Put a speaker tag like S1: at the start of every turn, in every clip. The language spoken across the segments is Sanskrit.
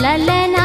S1: ललना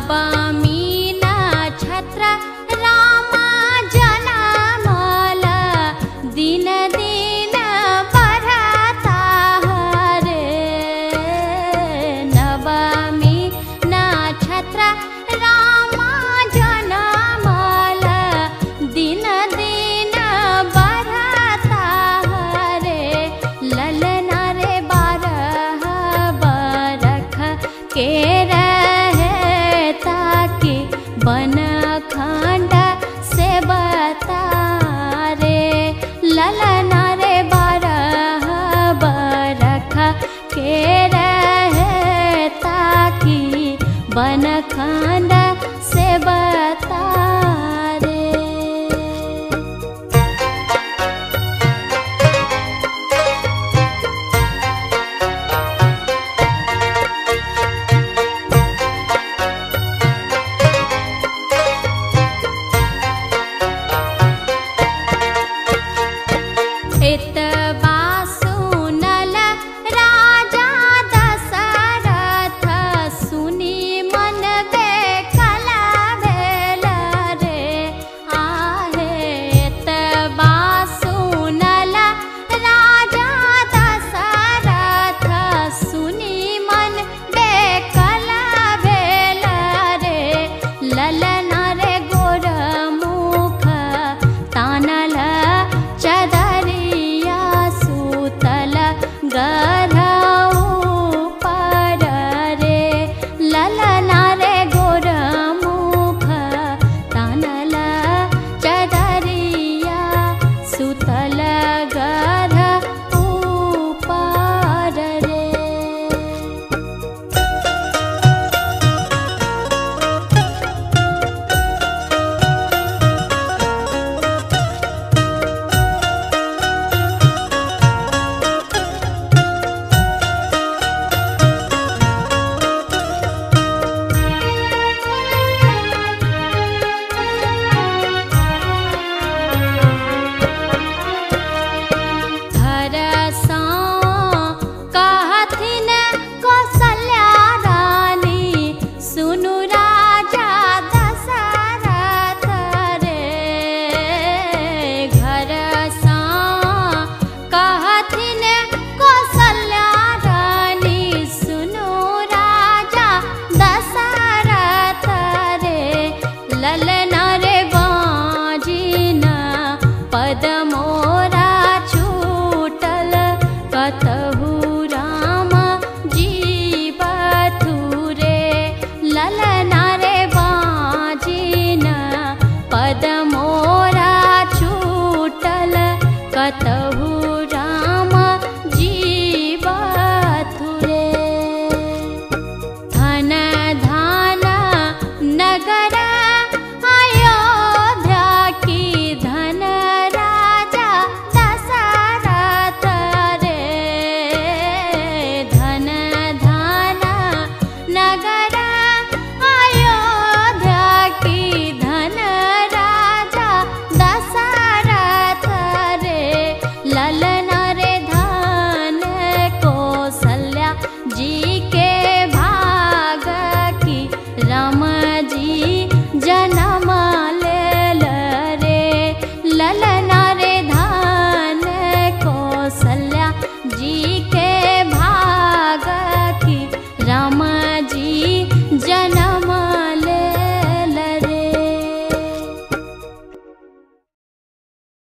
S1: नवमि नक्षत्र जनमल दीन दिन परता हरे नवमी नक्षत्र जनमला दीन दिन परता हरे ललनारे बर बरख के खण्ड